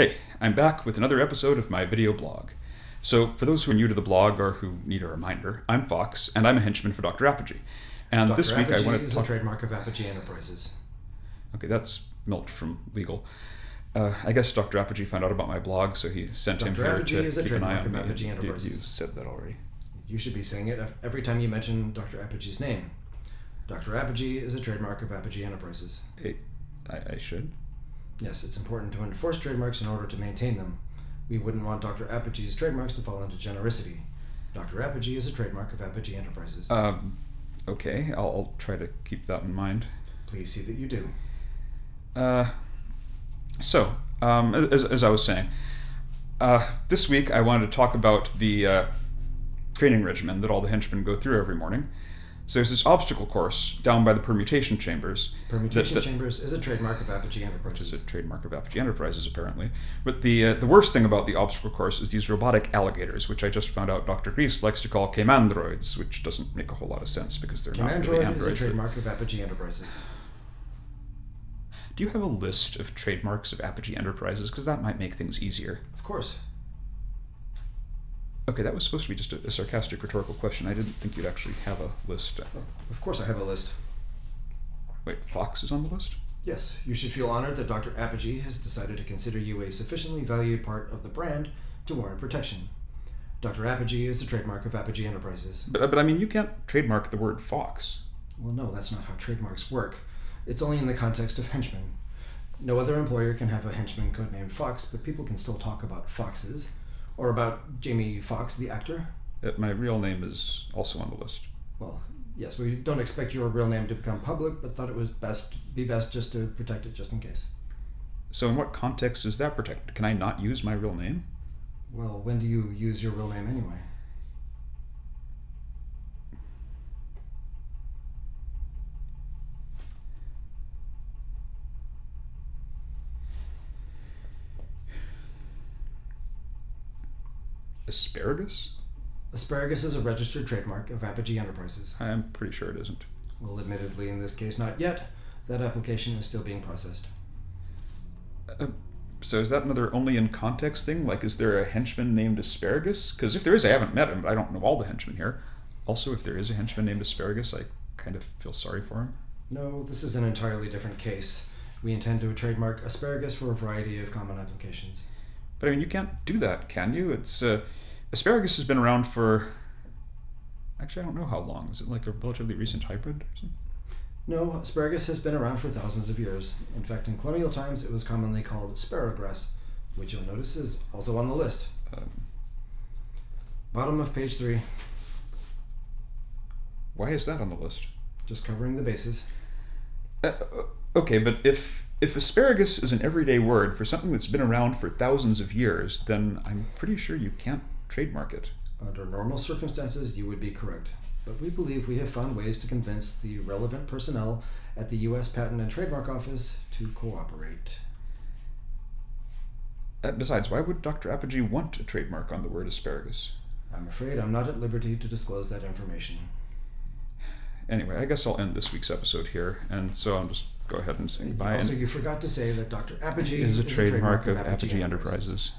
Hey, I'm back with another episode of my video blog. So, for those who are new to the blog or who need a reminder, I'm Fox, and I'm a henchman for Dr. Apogee. And Dr. this week Apogee I want to is talk. a trademark of Apogee Enterprises. Okay, that's milked from legal. Uh, I guess Dr. Apogee found out about my blog, so he sent him Dr. here Apogee to is a keep an eye on of me. Apogee You- You, said that already. You should be saying it every time you mention Dr. Apogee's name. Dr. Apogee is a trademark of Apogee Enterprises. Eh, I, I should. Yes, it's important to enforce trademarks in order to maintain them. We wouldn't want Dr. Apogee's trademarks to fall into genericity. Dr. Apogee is a trademark of Apogee Enterprises. Um, okay, I'll, I'll try to keep that in mind. Please see that you do. Uh, so, um, as, as I was saying, uh, this week I wanted to talk about the uh, training regimen that all the henchmen go through every morning. So there's this obstacle course down by the permutation chambers. Permutation that- that- Chambers is a trademark of Apogee Enterprises. is a trademark of Apogee Enterprises, apparently. But the uh, the worst thing about the obstacle course is these robotic alligators, which I just found out Dr. Grease likes to call Camandroids, which doesn't make a whole lot of sense because they're not really Camandroid is a androids. that- trademark of Apogee Enterprises. Do you have a list of trademarks of Apogee Enterprises? Because that might make things easier. Of course. Okay, that was supposed to be just a, a sarcastic rhetorical question. I didn't think you'd actually have a list. Of course, I have a list. Wait, Fox is on the list? Yes, you should feel honored that Dr. Apogee has decided to consider you a sufficiently valued part of the brand to warrant protection. Dr. Apogee is the trademark of Apogee Enterprises. But, but I mean, you can't trademark the word Fox. Well, no, that's not how trademarks work. It's only in the context of henchmen. No other employer can have a henchman codenamed Fox, but people can still talk about foxes. Or about Jamie Foxx, the actor. Uh, my real name is also on the list. Well, yes, we don't expect your real name to become public, but thought it was best be best just to protect it just in case. So, in what context is that protected? Can I not use my real name? Well, when do you use your real name anyway? Asparagus? Asparagus is a registered trademark of Apogee Enterprises. I'm pretty sure it isn't. Well, admittedly, in this case, not yet. That application is still being processed. Uh, so, is that another only in context thing? Like, is there a henchman named Asparagus? Because if there is, I haven't met him, but I don't know all the henchmen here. Also, if there is a henchman named Asparagus, I kind of feel sorry for him. No, this is an entirely different case. We intend to trademark asparagus for a variety of common applications. But I mean, you can't do that, can you? It's uh, asparagus has been around for. Actually, I don't know how long. Is it like a relatively recent hybrid? Or something? No, asparagus has been around for thousands of years. In fact, in colonial times, it was commonly called sparrowgrass, which you'll notice is also on the list. Um, Bottom of page three, why is that on the list? just covering the bases. Uh, uh, okay, but if if asparagus is an everyday word for something that's been around for thousands of years, then I'm pretty sure you can't trademark it. Under normal circumstances, you would be correct. But we believe we have found ways to convince the relevant personnel at the U.S. Patent and Trademark Office to cooperate. Uh, besides, why would Dr. Apogee want a trademark on the word asparagus? I'm afraid I'm not at liberty to disclose that information. Anyway, I guess I'll end this week's episode here, and so I'm just go ahead and say bye. also, and you forgot to say that Dr. Apogee is a trademark of Apogee Enterprises.